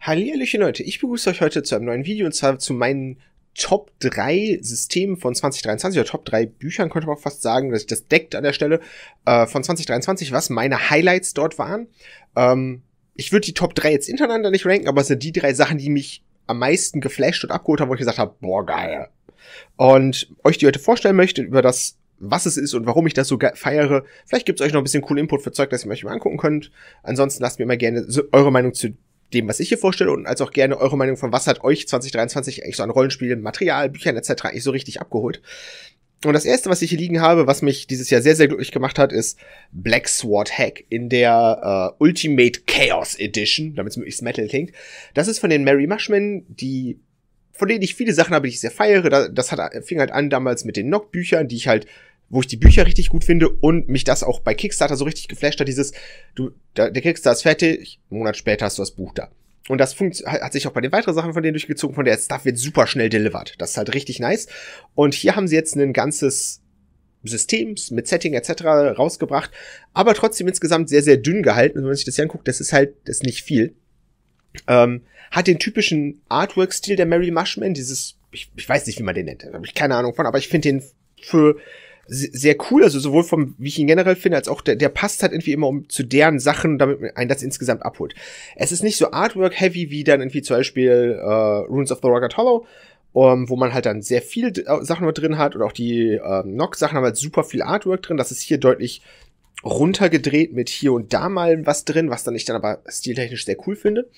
Hallihallöchen Leute, ich begrüße euch heute zu einem neuen Video und zwar zu meinen Top 3 Systemen von 2023 oder Top 3 Büchern, könnte man fast sagen, dass ich das deckt an der Stelle äh, von 2023, was meine Highlights dort waren. Ähm, ich würde die Top 3 jetzt hintereinander nicht ranken, aber es sind die drei Sachen, die mich am meisten geflasht und abgeholt haben, wo ich gesagt habe, boah, geil. Und euch die heute vorstellen möchte über das was es ist und warum ich das so feiere. Vielleicht gibt es euch noch ein bisschen cool Input für Zeug, das ihr euch mal angucken könnt. Ansonsten lasst mir mal gerne eure Meinung zu dem, was ich hier vorstelle und als auch gerne eure Meinung von was hat euch 2023 eigentlich so an Rollenspielen, Material, Büchern etc. eigentlich so richtig abgeholt. Und das erste, was ich hier liegen habe, was mich dieses Jahr sehr, sehr glücklich gemacht hat, ist Black Sword Hack in der äh, Ultimate Chaos Edition, damit es möglichst Metal klingt. Das ist von den Mary Mushmen, die von denen ich viele Sachen habe, die ich sehr feiere. Das hat, fing halt an damals mit den Nock-Büchern, die ich halt wo ich die Bücher richtig gut finde und mich das auch bei Kickstarter so richtig geflasht hat, dieses, du, der Kickstarter ist fertig, einen Monat später hast du das Buch da. Und das hat sich auch bei den weiteren Sachen von denen durchgezogen, von der Stuff wird super schnell delivered. Das ist halt richtig nice. Und hier haben sie jetzt ein ganzes System mit Setting etc. rausgebracht, aber trotzdem insgesamt sehr, sehr dünn gehalten. Und wenn man sich das hier anguckt, das ist halt, das ist nicht viel. Ähm, hat den typischen Artwork-Stil der Mary Mushman, dieses, ich, ich weiß nicht, wie man den nennt, habe ich keine Ahnung von, aber ich finde den für sehr cool, also sowohl vom, wie ich ihn generell finde, als auch der, der passt halt irgendwie immer um zu deren Sachen, damit ein das insgesamt abholt. Es ist nicht so Artwork-heavy wie dann irgendwie zum Beispiel äh, Runes of the Rocket Hollow, um, wo man halt dann sehr viel äh, Sachen mit drin hat oder auch die äh, Nox-Sachen haben halt super viel Artwork drin. Das ist hier deutlich runtergedreht mit hier und da mal was drin, was dann ich dann aber stiltechnisch sehr cool finde.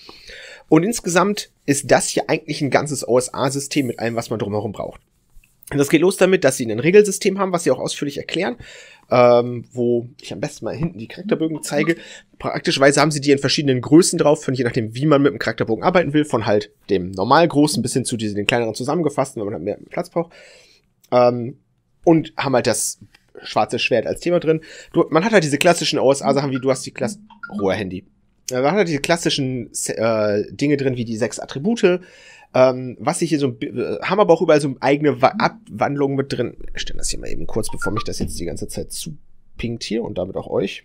Und insgesamt ist das hier eigentlich ein ganzes OSA-System mit allem, was man drumherum braucht. Das geht los damit, dass sie ein Regelsystem haben, was sie auch ausführlich erklären, ähm, wo ich am besten mal hinten die Charakterbögen zeige. Praktischerweise haben sie die in verschiedenen Größen drauf, von je nachdem, wie man mit dem Charakterbogen arbeiten will, von halt dem normal großen bis hin zu diesen, den kleineren zusammengefassten, wenn man halt mehr Platz braucht. Ähm, und haben halt das schwarze Schwert als Thema drin. Du, man hat halt diese klassischen OSA-Sachen, wie du hast die Klasse... Ruhe Handy. Man hat halt diese klassischen äh, Dinge drin, wie die sechs Attribute, ähm, was ich hier so, äh, haben aber auch überall so eigene Abwandlungen mit drin. Ich stelle das hier mal eben kurz, bevor mich das jetzt die ganze Zeit zupinkt hier und damit auch euch.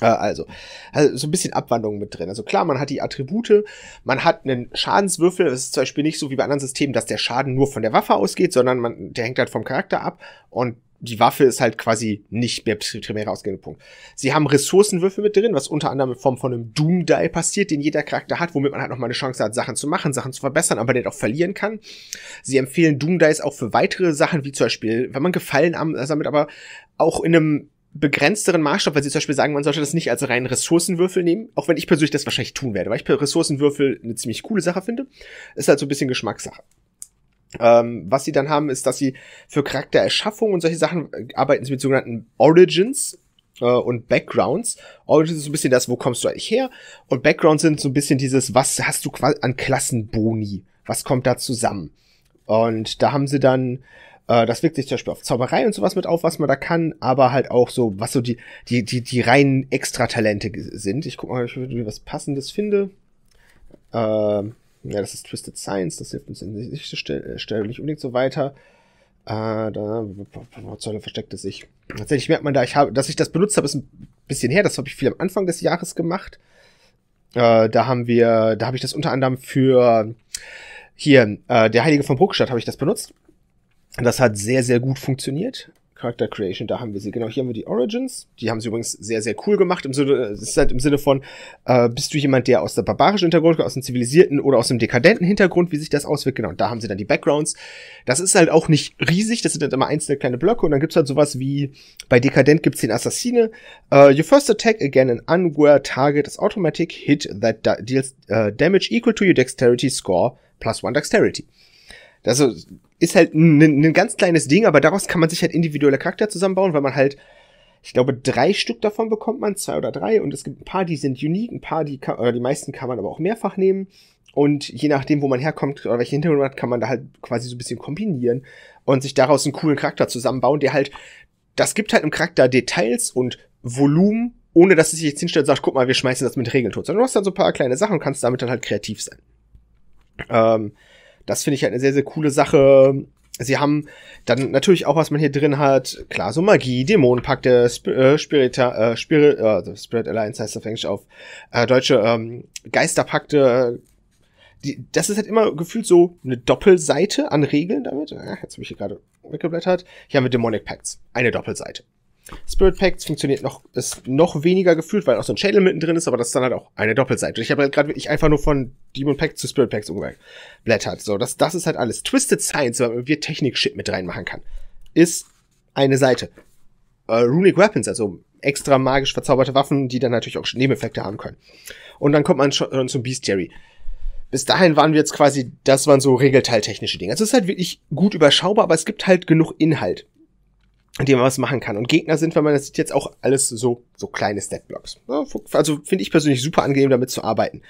Äh, also, also, so ein bisschen Abwandlungen mit drin. Also klar, man hat die Attribute, man hat einen Schadenswürfel. Das ist zum Beispiel nicht so wie bei anderen Systemen, dass der Schaden nur von der Waffe ausgeht, sondern man, der hängt halt vom Charakter ab und die Waffe ist halt quasi nicht mehr primär ausgehende Punkt. Sie haben Ressourcenwürfe mit drin, was unter anderem in Form von einem Doom Die passiert, den jeder Charakter hat, womit man halt nochmal eine Chance hat, Sachen zu machen, Sachen zu verbessern, aber den auch verlieren kann. Sie empfehlen Doom Dice auch für weitere Sachen, wie zum Beispiel, wenn man Gefallen sammelt, aber auch in einem begrenzteren Maßstab, weil sie zum Beispiel sagen, man sollte das nicht als reinen Ressourcenwürfel nehmen, auch wenn ich persönlich das wahrscheinlich tun werde, weil ich Ressourcenwürfel eine ziemlich coole Sache finde. Ist halt so ein bisschen Geschmackssache. Ähm, was sie dann haben, ist, dass sie für Charaktererschaffung und solche Sachen äh, arbeiten sie mit sogenannten Origins äh, und Backgrounds. Origins ist so ein bisschen das, wo kommst du eigentlich her? Und Backgrounds sind so ein bisschen dieses, was hast du an Klassenboni? Was kommt da zusammen? Und da haben sie dann äh, das wirkt sich zum Beispiel auf Zauberei und sowas mit auf, was man da kann, aber halt auch so, was so die, die, die, die reinen Extratalente sind. Ich guck mal, ob ich was Passendes finde. Ähm, ja, das ist Twisted Science, das hilft uns in der Stelle, Stelle nicht unbedingt so weiter. Äh, da Zölle versteckt es sich. Tatsächlich merkt man da, ich habe, dass ich das benutzt habe, ist ein bisschen her. Das habe ich viel am Anfang des Jahres gemacht. Äh, da haben wir, da habe ich das unter anderem für hier, äh, der Heilige von Bruckstadt habe ich das benutzt. Das hat sehr, sehr gut funktioniert. Character Creation, da haben wir sie. Genau, hier haben wir die Origins. Die haben sie übrigens sehr, sehr cool gemacht. Im Sinne, es ist halt im Sinne von, äh, bist du jemand, der aus der barbarischen Hintergrund, aus dem zivilisierten oder aus dem dekadenten Hintergrund, wie sich das auswirkt? Genau, und da haben sie dann die Backgrounds. Das ist halt auch nicht riesig, das sind halt immer einzelne kleine Blöcke und dann gibt's halt sowas wie, bei Dekadent gibt's den Assassine. Uh, your first attack again an unaware target is automatic hit that deals uh, damage equal to your dexterity score plus one dexterity. Also ist halt ein, ein ganz kleines Ding, aber daraus kann man sich halt individuelle Charakter zusammenbauen, weil man halt, ich glaube, drei Stück davon bekommt man, zwei oder drei, und es gibt ein paar, die sind unique, ein paar, die kann, oder die meisten kann man aber auch mehrfach nehmen. Und je nachdem, wo man herkommt oder welche Hintergrund man hat, kann man da halt quasi so ein bisschen kombinieren und sich daraus einen coolen Charakter zusammenbauen, der halt, das gibt halt im Charakter Details und Volumen, ohne dass es sich jetzt hinstellt und sagt, guck mal, wir schmeißen das mit Regeln tot. Sondern du hast dann so ein paar kleine Sachen und kannst damit dann halt kreativ sein. Ähm, das finde ich halt eine sehr, sehr coole Sache. Sie haben dann natürlich auch, was man hier drin hat, klar, so Magie, Dämonenpakte, Sp äh, Spirita, äh, Spirit, äh, Spirit Alliance heißt auf Englisch auf äh, deutsche ähm, Geisterpakte. Die, das ist halt immer gefühlt so eine Doppelseite an Regeln damit. Ah, jetzt habe ich hier gerade weggeblättert. Hier haben wir Demonic Pacts, eine Doppelseite. Spirit Pacts funktioniert noch, ist noch weniger gefühlt, weil auch so ein Schädel mittendrin ist, aber das ist dann halt auch eine Doppelseite. Ich habe halt gerade wirklich einfach nur von Demon Pact zu Spirit Pacts umgeblättert. So, das, das ist halt alles. Twisted Science, weil man wir Technik-Shit mit reinmachen kann, ist eine Seite. Äh, Runic Weapons, also extra magisch verzauberte Waffen, die dann natürlich auch Nebeneffekte haben können. Und dann kommt man schon zum Bestiary. Bis dahin waren wir jetzt quasi, das waren so regelteiltechnische Dinge. Also es ist halt wirklich gut überschaubar, aber es gibt halt genug Inhalt dem man was machen kann. Und Gegner sind, wenn man das sieht, jetzt auch alles so, so kleine Statblocks. Also finde ich persönlich super angenehm, damit zu arbeiten.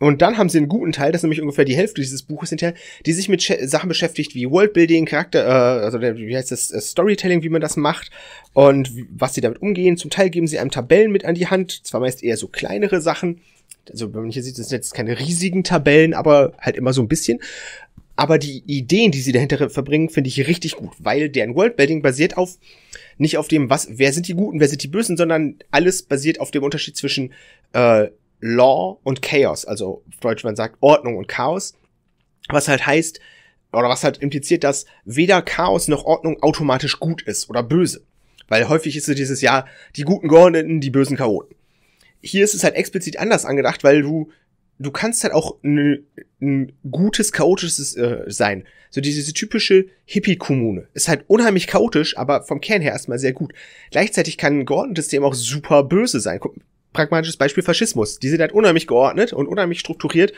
Und dann haben sie einen guten Teil, das ist nämlich ungefähr die Hälfte dieses Buches hinterher, die sich mit Sachen beschäftigt wie Worldbuilding, Charakter, äh, also wie heißt das, äh, Storytelling, wie man das macht und was sie damit umgehen. Zum Teil geben sie einem Tabellen mit an die Hand, zwar meist eher so kleinere Sachen. Also wenn man hier sieht, das sind jetzt keine riesigen Tabellen, aber halt immer so ein bisschen. Aber die Ideen, die sie dahinter verbringen, finde ich richtig gut, weil deren Worldbuilding basiert auf nicht auf dem, was, wer sind die Guten, wer sind die Bösen, sondern alles basiert auf dem Unterschied zwischen äh, Law und Chaos, also auf Deutsch man sagt Ordnung und Chaos, was halt heißt oder was halt impliziert, dass weder Chaos noch Ordnung automatisch gut ist oder böse, weil häufig ist so dieses Jahr die guten Geordneten, die bösen Chaoten. Hier ist es halt explizit anders angedacht, weil du du kannst halt auch ein gutes, chaotisches äh, sein. So diese, diese typische Hippie-Kommune. Ist halt unheimlich chaotisch, aber vom Kern her erstmal sehr gut. Gleichzeitig kann ein geordnetes System auch super böse sein. Guck, pragmatisches Beispiel Faschismus. Die sind halt unheimlich geordnet und unheimlich strukturiert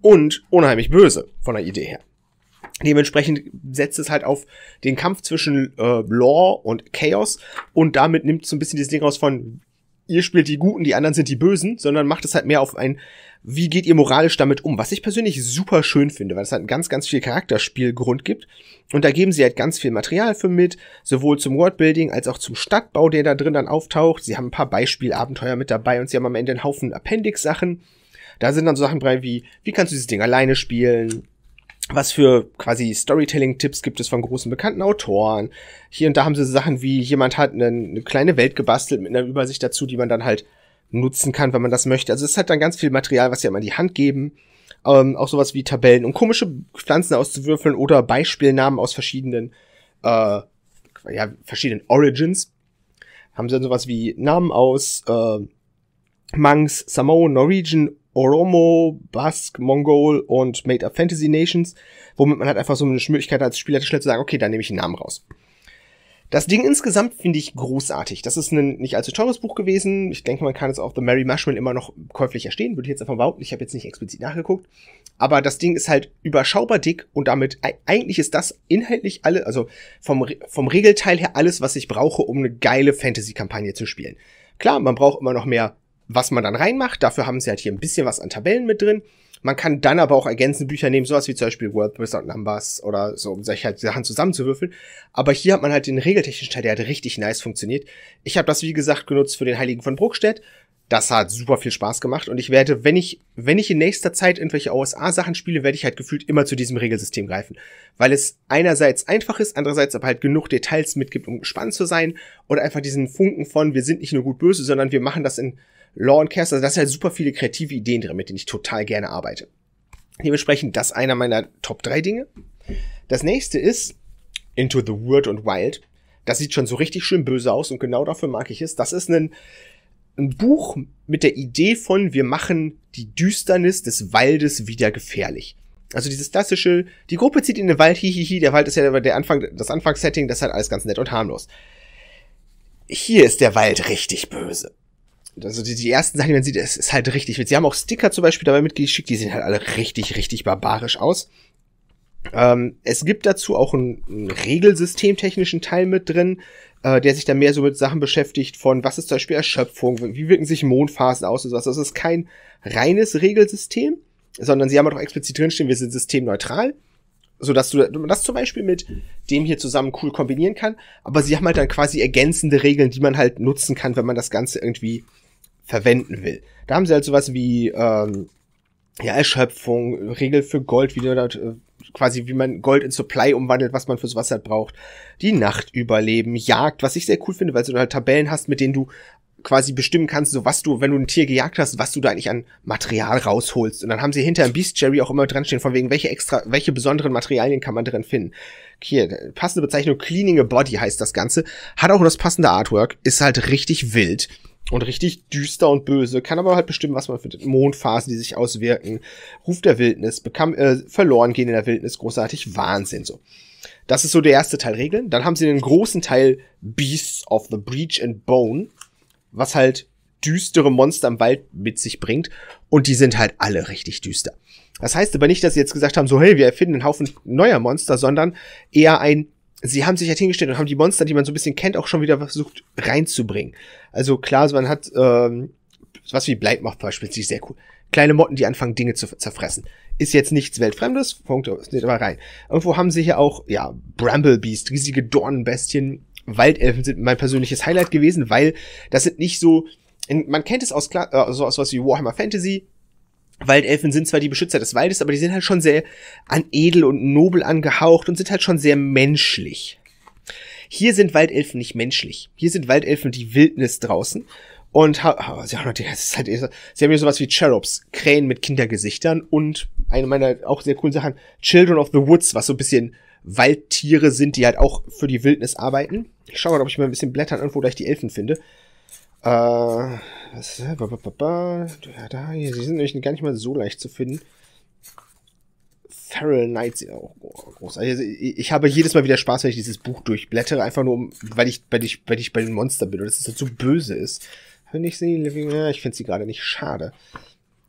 und unheimlich böse von der Idee her. Dementsprechend setzt es halt auf den Kampf zwischen äh, Law und Chaos und damit nimmt so ein bisschen dieses Ding raus von ihr spielt die Guten, die anderen sind die Bösen, sondern macht es halt mehr auf ein wie geht ihr moralisch damit um? Was ich persönlich super schön finde, weil es halt ganz, ganz viel Charakterspielgrund gibt. Und da geben sie halt ganz viel Material für mit, sowohl zum Worldbuilding als auch zum Stadtbau, der da drin dann auftaucht. Sie haben ein paar Beispielabenteuer mit dabei und sie haben am Ende einen Haufen Appendix-Sachen. Da sind dann so Sachen bei wie, wie kannst du dieses Ding alleine spielen? Was für quasi Storytelling-Tipps gibt es von großen bekannten Autoren? Hier und da haben sie Sachen wie, jemand hat eine, eine kleine Welt gebastelt mit einer Übersicht dazu, die man dann halt nutzen kann, wenn man das möchte. Also es hat dann ganz viel Material, was sie einem an die Hand geben. Ähm, auch sowas wie Tabellen, um komische Pflanzen auszuwürfeln oder Beispielnamen aus verschiedenen, äh, ja, verschiedenen Origins. Haben sie dann sowas wie Namen aus äh, Manx, Samoan, Norwegian, Oromo, Basque, Mongol und Made of Fantasy Nations, womit man halt einfach so eine Möglichkeit als Spieler schnell zu sagen, okay, dann nehme ich einen Namen raus. Das Ding insgesamt finde ich großartig. Das ist ein nicht allzu teures Buch gewesen. Ich denke, man kann es auf The Mary Mushman immer noch käuflich erstehen. Würde ich jetzt einfach behaupten. Ich habe jetzt nicht explizit nachgeguckt. Aber das Ding ist halt überschaubar dick und damit eigentlich ist das inhaltlich alle, also vom, vom Regelteil her alles, was ich brauche, um eine geile Fantasy-Kampagne zu spielen. Klar, man braucht immer noch mehr, was man dann reinmacht. Dafür haben sie halt hier ein bisschen was an Tabellen mit drin. Man kann dann aber auch ergänzende Bücher nehmen, sowas wie zum Beispiel World Without Numbers oder so, um sich halt Sachen zusammenzuwürfeln. Aber hier hat man halt den regeltechnischen Teil, der hat richtig nice funktioniert. Ich habe das, wie gesagt, genutzt für den Heiligen von Bruckstedt. Das hat super viel Spaß gemacht und ich werde, wenn ich, wenn ich in nächster Zeit irgendwelche OSA-Sachen spiele, werde ich halt gefühlt immer zu diesem Regelsystem greifen. Weil es einerseits einfach ist, andererseits aber halt genug Details mitgibt, um spannend zu sein und einfach diesen Funken von, wir sind nicht nur gut böse, sondern wir machen das in Law and Chaos, also da sind halt super viele kreative Ideen drin, mit denen ich total gerne arbeite. Dementsprechend das einer meiner Top 3 Dinge. Das nächste ist Into the Word and Wild. Das sieht schon so richtig schön böse aus und genau dafür mag ich es. Das ist ein, ein Buch mit der Idee von, wir machen die Düsternis des Waldes wieder gefährlich. Also dieses klassische, die Gruppe zieht in den Wald, hihihi, der Wald ist ja der Anfang, das Anfangssetting, das ist halt alles ganz nett und harmlos. Hier ist der Wald richtig böse also die, die ersten Sachen, die man sieht, es ist halt richtig. Sie haben auch Sticker zum Beispiel dabei mitgeschickt, die sehen halt alle richtig, richtig barbarisch aus. Ähm, es gibt dazu auch einen, einen regelsystemtechnischen Teil mit drin, äh, der sich dann mehr so mit Sachen beschäftigt von, was ist zum Beispiel Erschöpfung, wie wirken sich Mondphasen aus und sowas. Das ist kein reines Regelsystem, sondern sie haben auch explizit drinstehen, wir sind systemneutral so dass du das zum Beispiel mit dem hier zusammen cool kombinieren kann. Aber sie haben halt dann quasi ergänzende Regeln, die man halt nutzen kann, wenn man das Ganze irgendwie verwenden will. Da haben sie halt sowas wie ähm, ja, Erschöpfung, Regel für Gold, wie du da, äh, quasi wie man Gold in Supply umwandelt, was man fürs Wasser braucht. Die Nacht überleben, Jagd, was ich sehr cool finde, weil du halt Tabellen hast, mit denen du quasi bestimmen kannst, so was du, wenn du ein Tier gejagt hast, was du da eigentlich an Material rausholst. Und dann haben sie hinter dem Beast Jerry auch immer dran stehen, von wegen, welche extra, welche besonderen Materialien kann man drin finden. Hier, passende Bezeichnung, Cleaning a Body heißt das Ganze. Hat auch das passende Artwork, ist halt richtig wild und richtig düster und böse, kann aber halt bestimmen, was man findet. Mondphasen, die sich auswirken, Ruf der Wildnis, bekam, äh, verloren gehen in der Wildnis, großartig, Wahnsinn, so. Das ist so der erste Teil Regeln. Dann haben sie den großen Teil Beasts of the Breach and Bone was halt düstere Monster im Wald mit sich bringt. Und die sind halt alle richtig düster. Das heißt aber nicht, dass sie jetzt gesagt haben, so, hey, wir erfinden einen Haufen neuer Monster, sondern eher ein, sie haben sich halt hingestellt und haben die Monster, die man so ein bisschen kennt, auch schon wieder versucht reinzubringen. Also klar, man hat ähm, was wie Bleibmacht beispielsweise, sehr cool. Kleine Motten, die anfangen, Dinge zu zerfressen. Ist jetzt nichts Weltfremdes, funkt aber rein. Irgendwo haben sie hier auch, ja, Bramblebeast, riesige Dornenbestien, Waldelfen sind mein persönliches Highlight gewesen, weil das sind nicht so, man kennt es aus, äh, so aus was wie Warhammer Fantasy. Waldelfen sind zwar die Beschützer des Waldes, aber die sind halt schon sehr an edel und nobel angehaucht und sind halt schon sehr menschlich. Hier sind Waldelfen nicht menschlich. Hier sind Waldelfen die Wildnis draußen. Und sie haben natürlich, das halt, hier sowas wie Cherubs, Krähen mit Kindergesichtern und eine meiner auch sehr coolen Sachen, Children of the Woods, was so ein bisschen Waldtiere sind, die halt auch für die Wildnis arbeiten. Ich schaue mal, ob ich mal ein bisschen blättern irgendwo gleich die Elfen finde. Äh, was, ja, da, hier, sie sind nämlich gar nicht mal so leicht zu finden. Feral Knights, oh, groß. Also ich habe jedes Mal wieder Spaß, wenn ich dieses Buch durchblättere, einfach nur, weil ich, weil ich, weil ich bei den Monstern bin und es halt so böse ist. Finde ich sie, ja, ich finde sie gerade nicht schade.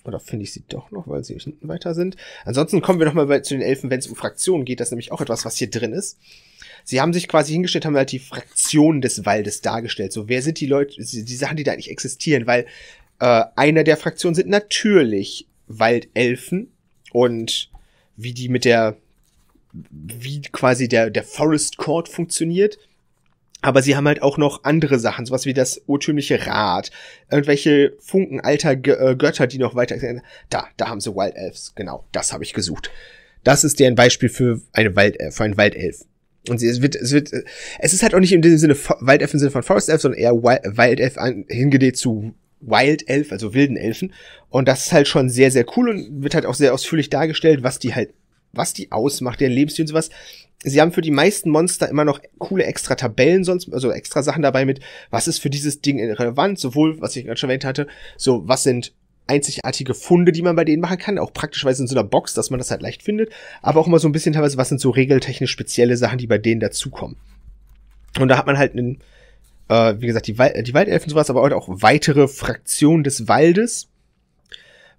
Oder finde ich sie doch noch, weil sie hinten weiter sind. Ansonsten kommen wir nochmal zu den Elfen, wenn es um Fraktionen geht. Das ist nämlich auch etwas, was hier drin ist. Sie haben sich quasi hingestellt, haben halt die Fraktionen des Waldes dargestellt. So, wer sind die Leute, die Sachen, die da eigentlich existieren? Weil äh, einer der Fraktionen sind natürlich Waldelfen und wie die mit der, wie quasi der, der Forest Court funktioniert aber sie haben halt auch noch andere Sachen, sowas wie das urtümliche Rad, irgendwelche Funken alter G äh, Götter, die noch weiter. Da, da haben sie Wild Elves. Genau, das habe ich gesucht. Das ist deren Beispiel für eine Wald, äh, für einen Waldelf. Und sie, es wird, es wird, es ist halt auch nicht in dem Sinne Waldelf im Sinne von Forest Elf, sondern eher Wildelf hingedreht zu Wild Elf, also wilden Elfen. Und das ist halt schon sehr, sehr cool und wird halt auch sehr ausführlich dargestellt, was die halt, was die ausmacht, deren Lebensstil und sowas sie haben für die meisten Monster immer noch coole extra Tabellen sonst, also extra Sachen dabei mit, was ist für dieses Ding relevant, sowohl, was ich gerade schon erwähnt hatte, so, was sind einzigartige Funde, die man bei denen machen kann, auch praktischweise in so einer Box, dass man das halt leicht findet, aber auch immer so ein bisschen teilweise, was sind so regeltechnisch spezielle Sachen, die bei denen dazukommen. Und da hat man halt einen, äh, wie gesagt, die, Wal die Waldelfen sowas, aber auch weitere Fraktionen des Waldes,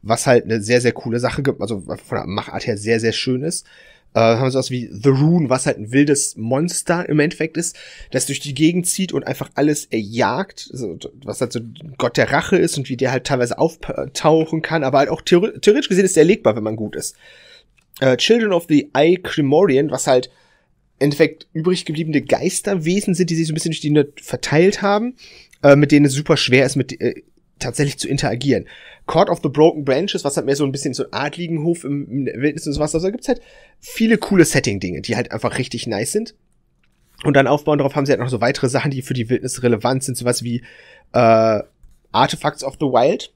was halt eine sehr, sehr coole Sache gibt, also von der Machart her sehr, sehr schön ist äh, haben sie was wie The Rune, was halt ein wildes Monster im Endeffekt ist, das durch die Gegend zieht und einfach alles erjagt, also, was halt so Gott der Rache ist und wie der halt teilweise auftauchen kann, aber halt auch theoretisch gesehen ist der legbar, wenn man gut ist. Äh, Children of the Eye Cremorian, was halt im Endeffekt übrig gebliebene Geisterwesen sind, die sich so ein bisschen durch die Nacht verteilt haben, äh, mit denen es super schwer ist, mit äh, tatsächlich zu interagieren. Court of the Broken Branches, was halt mehr so ein bisschen so ein adligen Hof im, Wildnis und sowas, also da gibt's halt viele coole Setting-Dinge, die halt einfach richtig nice sind. Und dann aufbauen darauf haben sie halt noch so weitere Sachen, die für die Wildnis relevant sind, sowas wie äh, Artifacts of the Wild,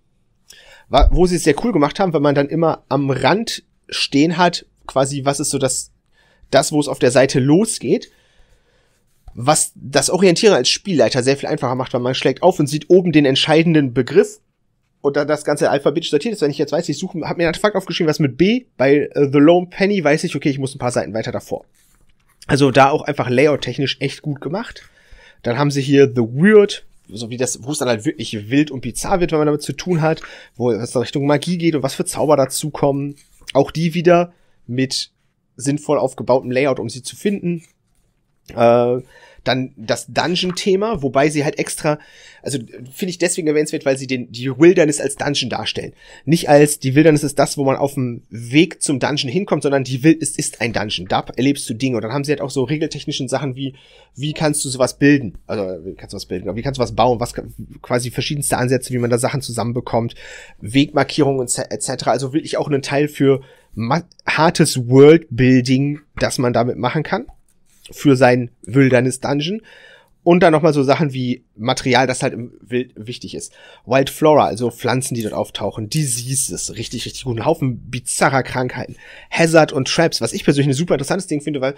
wo sie es sehr cool gemacht haben, wenn man dann immer am Rand stehen hat, quasi, was ist so das, das, wo es auf der Seite losgeht was das Orientieren als Spielleiter sehr viel einfacher macht, weil man schlägt auf und sieht oben den entscheidenden Begriff und da das ganze alphabetisch sortiert ist, wenn ich jetzt weiß, ich suche, habe mir ein Artefakt aufgeschrieben, was mit B, bei uh, The Lone Penny weiß ich, okay, ich muss ein paar Seiten weiter davor. Also da auch einfach layout-technisch echt gut gemacht. Dann haben sie hier The Weird, so wie das, wo es dann halt wirklich wild und bizarr wird, wenn man damit zu tun hat, wo es in Richtung Magie geht und was für Zauber dazukommen. Auch die wieder mit sinnvoll aufgebautem Layout, um sie zu finden. Äh, dann das Dungeon-Thema, wobei sie halt extra, also finde ich deswegen erwähnenswert, weil sie den, die Wilderness als Dungeon darstellen. Nicht als, die Wilderness ist das, wo man auf dem Weg zum Dungeon hinkommt, sondern die Wildnis ist ein Dungeon. Da erlebst du Dinge. Und dann haben sie halt auch so regeltechnischen Sachen wie, wie kannst du sowas bilden? Also, wie kannst du was bilden? Wie kannst du was bauen? Was, quasi verschiedenste Ansätze, wie man da Sachen zusammenbekommt. Wegmarkierungen etc. Also wirklich auch einen Teil für hartes Worldbuilding, das man damit machen kann. Für sein Wilderness-Dungeon. Und dann nochmal so Sachen wie Material, das halt Wild wichtig ist. Wild Flora, also Pflanzen, die dort auftauchen. Diseases, richtig, richtig gut. Ein Haufen bizarrer Krankheiten. Hazard und Traps, was ich persönlich ein super interessantes Ding finde, weil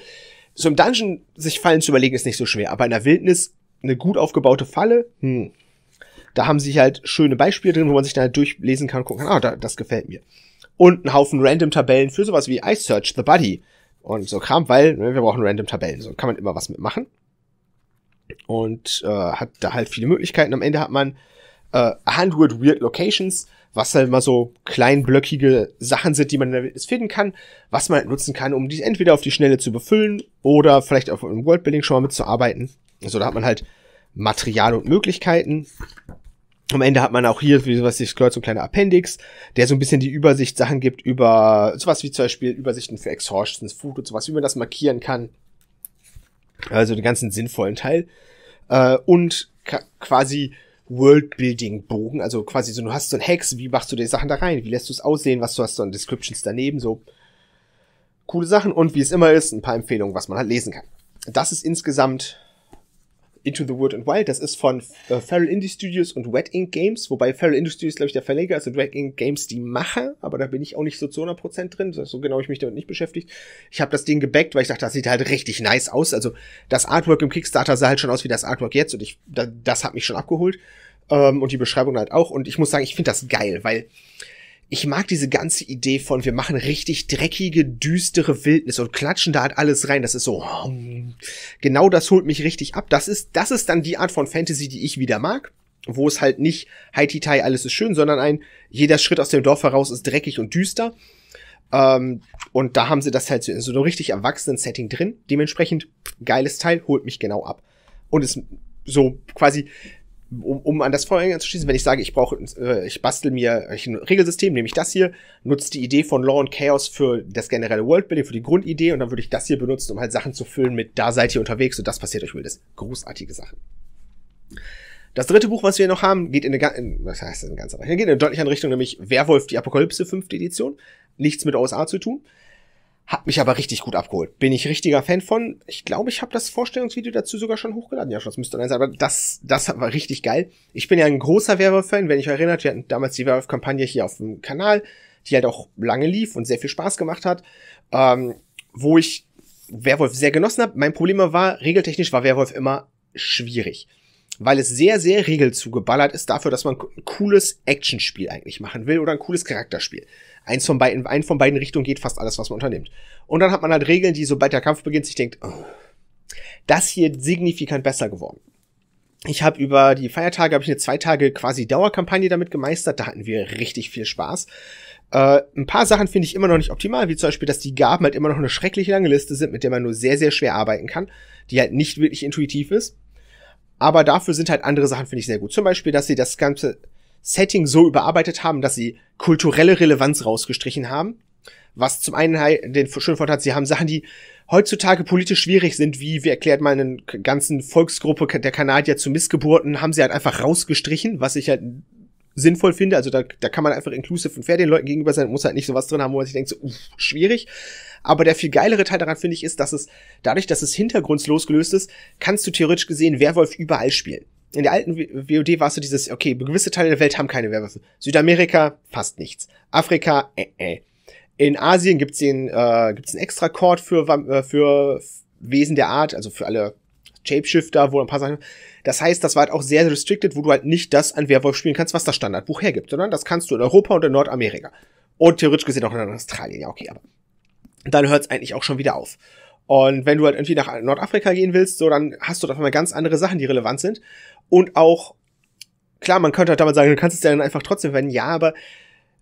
so im Dungeon sich Fallen zu überlegen ist nicht so schwer. Aber in der Wildnis eine gut aufgebaute Falle, hm, da haben sie halt schöne Beispiele drin, wo man sich dann halt durchlesen kann und gucken kann, ah, da, das gefällt mir. Und einen Haufen Random-Tabellen für sowas wie I Search the Buddy und so Kram, weil ne, wir brauchen Random-Tabellen. So kann man immer was mitmachen und äh, hat da halt viele Möglichkeiten. Am Ende hat man äh, 100 Weird Locations, was halt mal so kleinblöckige Sachen sind, die man in der Wildnis finden kann, was man halt nutzen kann, um die entweder auf die Schnelle zu befüllen oder vielleicht auf einem Worldbuilding schon mal mitzuarbeiten. Also da hat man halt Material und Möglichkeiten. Am Ende hat man auch hier, wie was ich gehört, so ein kleiner Appendix, der so ein bisschen die Übersicht Sachen gibt über sowas wie zum Beispiel Übersichten für Exhaustions, Food und sowas, wie man das markieren kann. Also den ganzen sinnvollen Teil. Äh, und quasi Worldbuilding-Bogen, also quasi so, du hast so ein Hex, wie machst du die Sachen da rein, wie lässt du es aussehen, was du hast so an Descriptions daneben, so coole Sachen und wie es immer ist, ein paar Empfehlungen, was man halt lesen kann. Das ist insgesamt Into the Wood and Wild. Das ist von äh, Feral Indie Studios und Wet Ink Games, wobei Feral Indie Studios, glaube ich, der Verleger ist und Wet Ink Games die Macher, aber da bin ich auch nicht so zu 100% drin, so genau ich mich damit nicht beschäftigt. Ich habe das Ding gebackt, weil ich dachte, das sieht halt richtig nice aus. Also das Artwork im Kickstarter sah halt schon aus wie das Artwork jetzt und ich, da, das hat mich schon abgeholt. Ähm, und die Beschreibung halt auch. Und ich muss sagen, ich finde das geil, weil ich mag diese ganze Idee von, wir machen richtig dreckige, düstere Wildnis und klatschen da halt alles rein. Das ist so, genau das holt mich richtig ab. Das ist, das ist dann die Art von Fantasy, die ich wieder mag. Wo es halt nicht Haiti-Tai, alles ist schön, sondern ein, jeder Schritt aus dem Dorf heraus ist dreckig und düster. Ähm, und da haben sie das halt so in so einem richtig erwachsenen Setting drin. Dementsprechend, geiles Teil, holt mich genau ab. Und ist so quasi, um, um an das Vorher anzuschließen, wenn ich sage, ich brauche, äh, ich bastel mir ein Regelsystem, nämlich das hier, nutzt die Idee von Law und Chaos für das generelle Worldbuilding, für die Grundidee und dann würde ich das hier benutzen, um halt Sachen zu füllen mit, da seid ihr unterwegs und das passiert euch wildes. Großartige Sachen. Das dritte Buch, was wir noch haben, geht in eine, in, was heißt das in ganz geht in eine deutlich andere Richtung, nämlich Werwolf, die Apokalypse, fünfte Edition. Nichts mit USA zu tun. Hat mich aber richtig gut abgeholt. Bin ich richtiger Fan von. Ich glaube, ich habe das Vorstellungsvideo dazu sogar schon hochgeladen. Ja, das müsste dann sein. Aber das, das war richtig geil. Ich bin ja ein großer Werwolf-Fan. Wenn ich erinnert, wir hatten damals die Werwolf-Kampagne hier auf dem Kanal, die halt auch lange lief und sehr viel Spaß gemacht hat. Ähm, wo ich Werwolf sehr genossen habe. Mein Problem war, regeltechnisch war Werwolf immer schwierig. Weil es sehr, sehr regelzugeballert ist dafür, dass man ein cooles Actionspiel eigentlich machen will oder ein cooles Charakterspiel eins von beiden, ein von beiden Richtungen geht fast alles, was man unternimmt. Und dann hat man halt Regeln, die sobald der Kampf beginnt, sich denkt, oh, das hier signifikant besser geworden. Ich habe über die Feiertage habe ich eine zwei Tage quasi Dauerkampagne damit gemeistert. Da hatten wir richtig viel Spaß. Äh, ein paar Sachen finde ich immer noch nicht optimal, wie zum Beispiel, dass die Gaben halt immer noch eine schrecklich lange Liste sind, mit der man nur sehr, sehr schwer arbeiten kann, die halt nicht wirklich intuitiv ist. Aber dafür sind halt andere Sachen, finde ich, sehr gut. Zum Beispiel, dass sie das ganze Setting so überarbeitet haben, dass sie kulturelle Relevanz rausgestrichen haben. Was zum einen den schönen Vorteil hat, sie haben Sachen, die heutzutage politisch schwierig sind, wie, wie erklärt man eine ganzen Volksgruppe der Kanadier zu Missgeburten, haben sie halt einfach rausgestrichen, was ich halt sinnvoll finde. Also da, da kann man einfach inclusive und fair den Leuten gegenüber sein, muss halt nicht sowas drin haben, wo man sich denkt, so, uff, schwierig. Aber der viel geilere Teil daran, finde ich, ist, dass es, dadurch, dass es hintergrundslos gelöst ist, kannst du theoretisch gesehen Werwolf überall spielen in der alten WOD war es so dieses, okay, gewisse Teile der Welt haben keine Werwölfe. Südamerika fast nichts. Afrika, äh, äh. In Asien gibt's den, äh, gibt's einen extra Chord für, äh, für Wesen der Art, also für alle Shapeshifter, wo ein paar Sachen. Das heißt, das war halt auch sehr restricted, wo du halt nicht das an Werwolf spielen kannst, was das Standardbuch hergibt, sondern das kannst du in Europa und in Nordamerika. Und theoretisch gesehen auch in Australien, ja, okay, aber dann hört's eigentlich auch schon wieder auf. Und wenn du halt irgendwie nach Nordafrika gehen willst, so, dann hast du da mal ganz andere Sachen, die relevant sind. Und auch, klar, man könnte halt damals sagen, du kannst es ja dann einfach trotzdem verwenden, ja, aber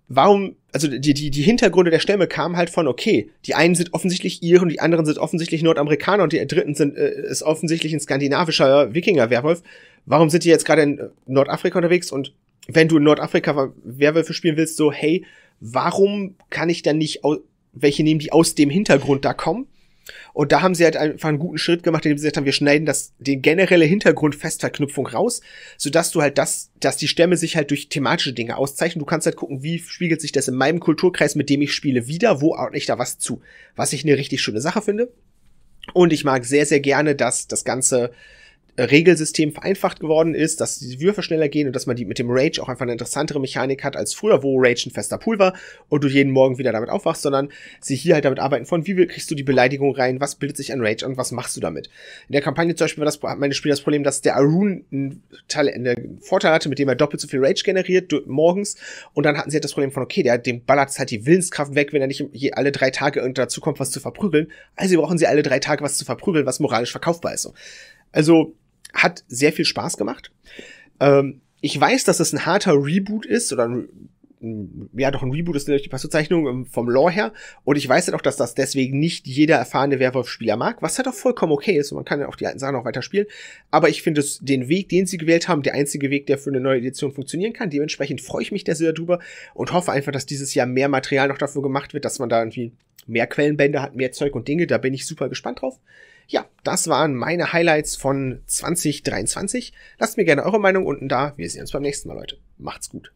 warum, also die, die, die Hintergründe der Stämme kamen halt von, okay, die einen sind offensichtlich Iren, die anderen sind offensichtlich Nordamerikaner und die dritten sind, äh, ist offensichtlich ein skandinavischer Wikinger-Werwolf. Warum sind die jetzt gerade in Nordafrika unterwegs? Und wenn du in Nordafrika Werwölfe spielen willst, so, hey, warum kann ich dann nicht welche nehmen, die aus dem Hintergrund da kommen? Und da haben sie halt einfach einen guten Schritt gemacht, indem sie gesagt haben, wir schneiden das, die generelle Hintergrundfestverknüpfung raus, sodass du halt das, dass die Stämme sich halt durch thematische Dinge auszeichnen. Du kannst halt gucken, wie spiegelt sich das in meinem Kulturkreis, mit dem ich spiele, wieder, wo ordne ich da was zu. Was ich eine richtig schöne Sache finde. Und ich mag sehr, sehr gerne, dass das Ganze Regelsystem vereinfacht geworden ist, dass die Würfe schneller gehen und dass man die mit dem Rage auch einfach eine interessantere Mechanik hat als früher, wo Rage ein fester Pool war und du jeden Morgen wieder damit aufwachst, sondern sie hier halt damit arbeiten von, wie kriegst du die Beleidigung rein, was bildet sich an Rage und was machst du damit. In der Kampagne zum Beispiel war das meine Spiel das Problem, dass der Arun einen, einen Vorteil hatte, mit dem er doppelt so viel Rage generiert morgens und dann hatten sie halt das Problem von, okay, der, dem ballert halt die Willenskraft weg, wenn er nicht je, alle drei Tage irgend dazu kommt, was zu verprügeln. Also brauchen sie alle drei Tage was zu verprügeln, was moralisch verkaufbar ist. So. Also hat sehr viel Spaß gemacht. Ähm, ich weiß, dass es ein harter Reboot ist oder ein, ja doch ein Reboot ist natürlich die Passbezeichnung ähm, vom Lore her und ich weiß ja halt auch, dass das deswegen nicht jeder erfahrene Werwolf-Spieler mag, was halt auch vollkommen okay ist und man kann ja auch die alten Sachen auch weiter spielen, aber ich finde es den Weg, den sie gewählt haben, der einzige Weg, der für eine neue Edition funktionieren kann. Dementsprechend freue ich mich da sehr drüber und hoffe einfach, dass dieses Jahr mehr Material noch dafür gemacht wird, dass man da irgendwie mehr Quellenbände hat, mehr Zeug und Dinge, da bin ich super gespannt drauf. Ja, das waren meine Highlights von 2023. Lasst mir gerne eure Meinung unten da. Wir sehen uns beim nächsten Mal, Leute. Macht's gut.